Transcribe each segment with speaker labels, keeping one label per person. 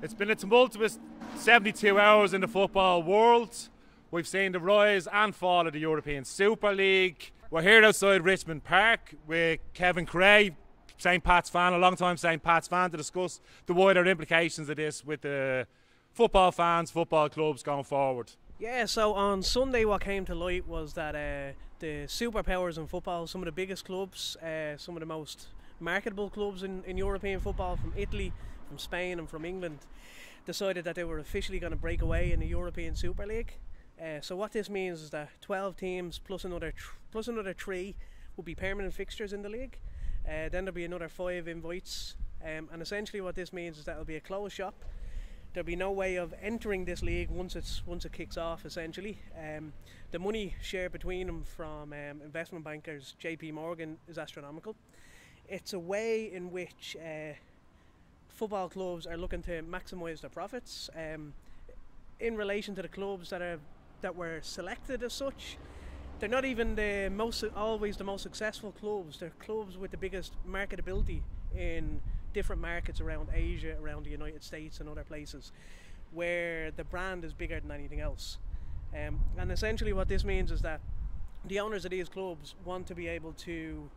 Speaker 1: It's been a tumultuous 72 hours in the football world. We've seen the rise and fall of the European Super League. We're here outside Richmond Park with Kevin Creagh, St. Pat's fan, a long time St. Pat's fan, to discuss the wider implications of this with the football fans, football clubs going forward.
Speaker 2: Yeah, so on Sunday, what came to light was that uh, the superpowers in football, some of the biggest clubs, uh, some of the most marketable clubs in, in European football from Italy, from Spain, and from England, decided that they were officially going to break away in the European Super League. Uh, so what this means is that 12 teams plus another plus another three will be permanent fixtures in the league. Uh, then there'll be another five invites, um, and essentially what this means is that it'll be a closed shop. There'll be no way of entering this league once it's once it kicks off. Essentially, um, the money shared between them from um, investment bankers J.P. Morgan is astronomical. It's a way in which uh, football clubs are looking to maximise their profits. Um, in relation to the clubs that are that were selected as such, they're not even the most always the most successful clubs. They're clubs with the biggest marketability in different markets around Asia, around the United States, and other places, where the brand is bigger than anything else. Um, and essentially, what this means is that the owners of these clubs want to be able to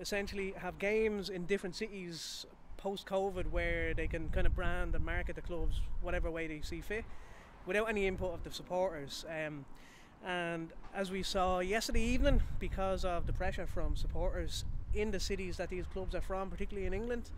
Speaker 2: essentially have games in different cities post COVID where they can kind of brand and market the clubs whatever way they see fit without any input of the supporters. Um, and as we saw yesterday evening, because of the pressure from supporters in the cities that these clubs are from, particularly in England,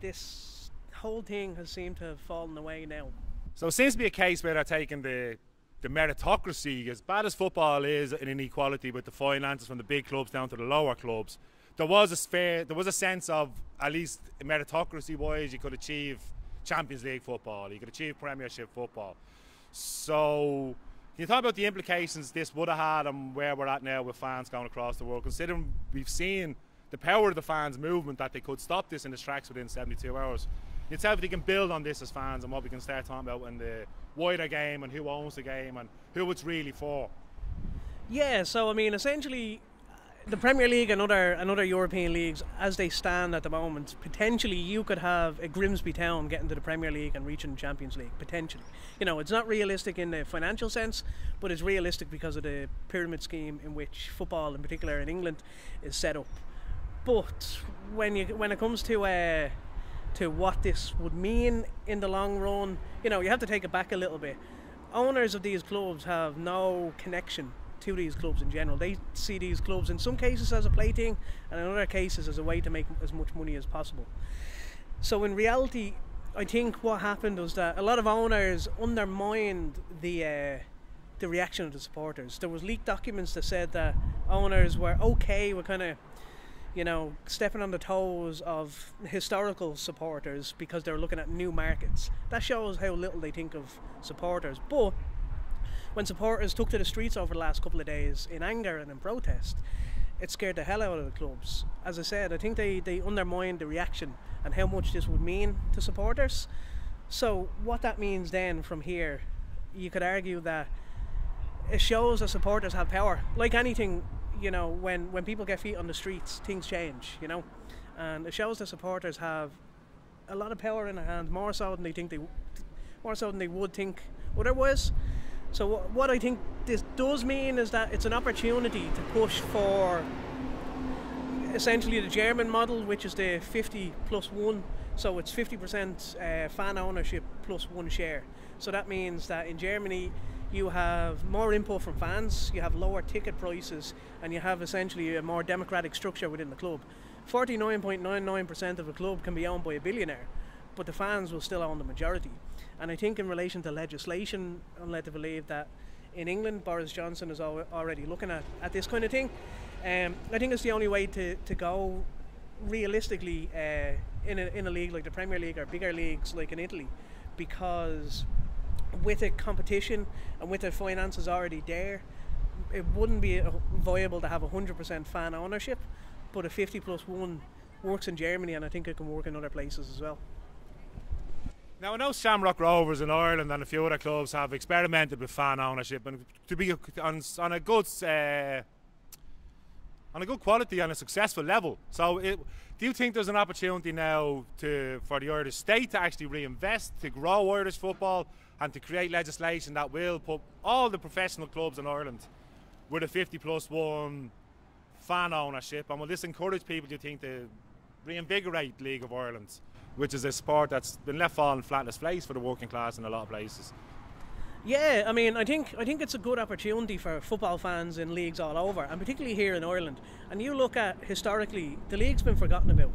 Speaker 2: this whole thing has seemed to have fallen away now.
Speaker 1: So it seems to be a case where they're taking the the meritocracy, as bad as football is in inequality with the finances from the big clubs down to the lower clubs, there was a fair, there was a sense of at least meritocracy wise, you could achieve Champions League football, you could achieve Premiership football. So, can you talk about the implications this would have had and where we're at now with fans going across the world? Considering we've seen the power of the fans' movement that they could stop this in its tracks within 72 hours. You tell if they can build on this as fans and what we can start talking about in the wider game and who owns the game and who it's really for.
Speaker 2: Yeah, so I mean, essentially, the Premier League and other and other European leagues, as they stand at the moment, potentially you could have a Grimsby Town getting to the Premier League and reaching the Champions League. Potentially, you know, it's not realistic in the financial sense, but it's realistic because of the pyramid scheme in which football, in particular in England, is set up. But when you when it comes to uh, to what this would mean in the long run, you know, you have to take it back a little bit. Owners of these clubs have no connection to these clubs in general. They see these clubs in some cases as a plaything, and in other cases as a way to make as much money as possible. So in reality, I think what happened was that a lot of owners undermined the uh, the reaction of the supporters. There was leaked documents that said that owners were okay with kind of you know, stepping on the toes of historical supporters because they're looking at new markets. That shows how little they think of supporters. But when supporters took to the streets over the last couple of days in anger and in protest, it scared the hell out of the clubs. As I said, I think they, they undermined the reaction and how much this would mean to supporters. So, what that means then from here, you could argue that it shows that supporters have power. Like anything, you know, when, when people get feet on the streets, things change, you know. And it shows that supporters have a lot of power in their hands, more so than they think they, more so than they would think otherwise. So what I think this does mean is that it's an opportunity to push for essentially the German model, which is the 50 plus one. So it's 50% uh, fan ownership plus one share. So that means that in Germany, you have more input from fans, you have lower ticket prices, and you have essentially a more democratic structure within the club. 49.99% of a club can be owned by a billionaire, but the fans will still own the majority. And I think in relation to legislation, I'm led to believe that in England, Boris Johnson is al- already looking at, at this kind of thing. Um, I think it's the only way to, to go realistically uh, in, a, in a league like the Premier League or bigger leagues like in Italy because with a competition and with the finances already there, it wouldn't be viable to have 100% fan ownership, but a 50 plus 1 works in Germany and I think it can work in other places as well.
Speaker 1: Now I know Shamrock Rovers in Ireland and a few other clubs have experimented with fan ownership, and to be on, on a good uh, on a good quality and a successful level. So, it, do you think there's an opportunity now to for the Irish state to actually reinvest to grow Irish football and to create legislation that will put all the professional clubs in Ireland with a 50 plus one fan ownership? And will this encourage people, do you think, to reinvigorate League of Ireland, which is a sport that's been left falling flat in place for the working class in a lot of places?
Speaker 2: Yeah, I mean, I think I think it's a good opportunity for football fans in leagues all over, and particularly here in Ireland. And you look at historically, the league's been forgotten about.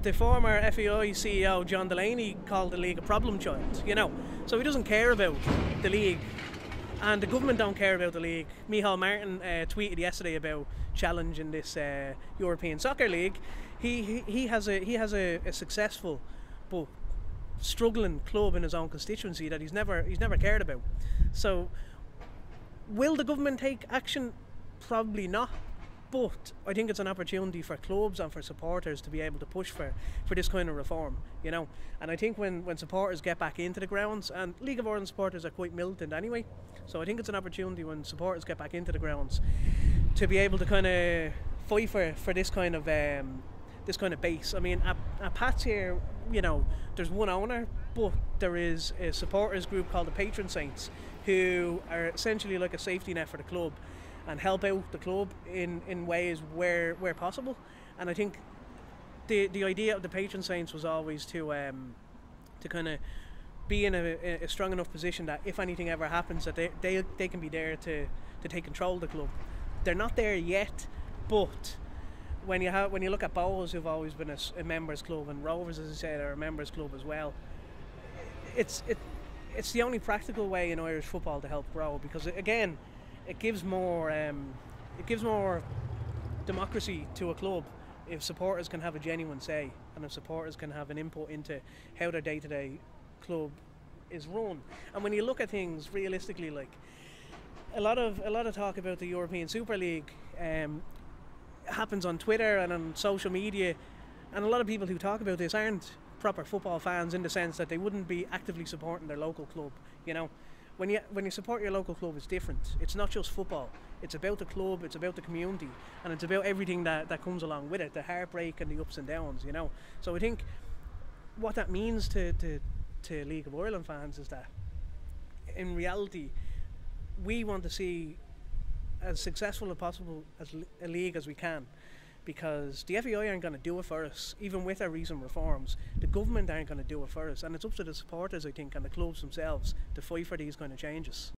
Speaker 2: The former FAI CEO John Delaney called the league a problem child, you know. So he doesn't care about the league, and the government don't care about the league. Micheál Martin uh, tweeted yesterday about challenging this uh, European Soccer League. He, he he has a he has a, a successful struggling club in his own constituency that he's never he's never cared about. So, will the government take action? Probably not. But I think it's an opportunity for clubs and for supporters to be able to push for, for this kind of reform, you know. And I think when, when supporters get back into the grounds, and League of Ireland supporters are quite militant anyway, so I think it's an opportunity when supporters get back into the grounds to be able to kind of fight for, for this kind of um, this kind of base. I mean, at, at Pats here, you know, there's one owner, but there is a supporters group called the Patron Saints who are essentially like a safety net for the club and help out the club in, in ways where where possible. And I think the the idea of the Patron Saints was always to um, to kind of be in a, a, strong enough position that if anything ever happens, that they, they, they can be there to, to take control of the club. They're not there yet, but when you have when you look at Bohs, who've always been a, a, members club, and Rovers, as I said, are a members club as well. It's it it's the only practical way in Irish football to help grow because it, again, it gives more um, it gives more democracy to a club if supporters can have a genuine say and if supporters can have an input into how their day-to-day club is run. And when you look at things realistically, like a lot of a lot of talk about the European Super League um, happens on Twitter and on social media, and a lot of people who talk about this aren't proper football fans in the sense that they wouldn't be actively supporting their local club. You know, when you when you support your local club, it's different. It's not just football. It's about the club. It's about the community, and it's about everything that that comes along with it, the heartbreak and the ups and downs. You know, so I think what that means to to to League of Ireland fans is that in reality we want to see as successful as possible as a league as we can because the FAI aren't going to do it for us, even with our recent reforms. The government aren't going to do it for us, and it's up to the supporters, I think, and the clubs themselves to fight for these kind of changes.